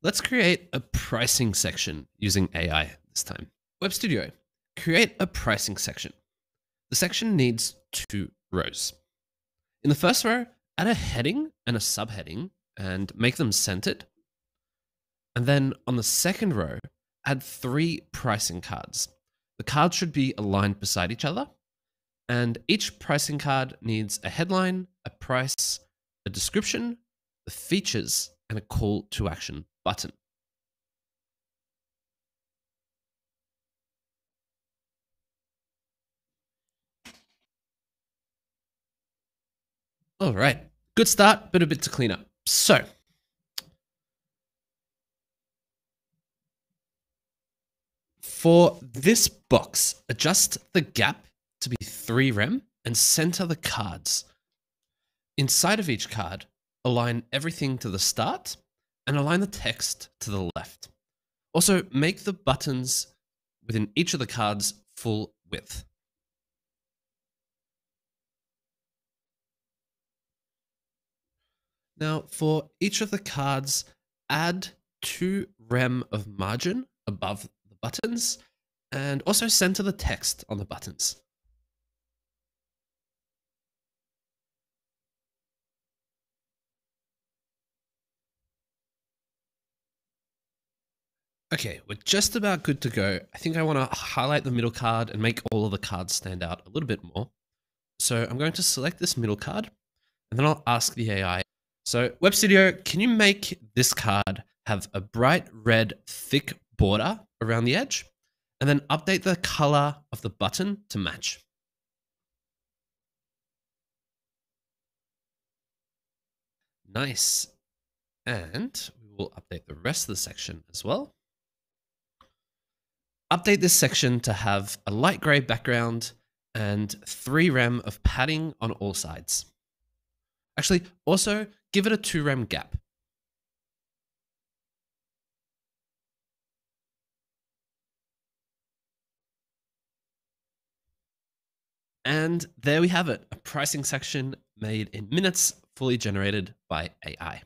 Let's create a pricing section using AI this time. Webstudio, create a pricing section. The section needs two rows. In the first row, add a heading and a subheading and make them centered. And then on the second row, add three pricing cards. The cards should be aligned beside each other, and each pricing card needs a headline, a price, a description, the features, and a call to action button. All right, good start, but a bit to clean up. So, for this box, adjust the gap to be 3 rem and center the cards. Inside of each card, align everything to the start and align the text to the left. Also, make the buttons within each of the cards full width. Now, for each of the cards, add 2 rem of margin above the buttons and also center the text on the buttons. Okay, we're just about good to go. I think I want to highlight the middle card and make all of the cards stand out a little bit more. So I'm going to select this middle card and then I'll ask the AI. So Webstudio, can you make this card have a bright red thick border around the edge? And then update the color of the button to match. Nice. And we will update the rest of the section as well. Update this section to have a light gray background and 3 rem of padding on all sides. Actually, also give it a 2 rem gap. And there we have it, a pricing section made in minutes, fully generated by AI.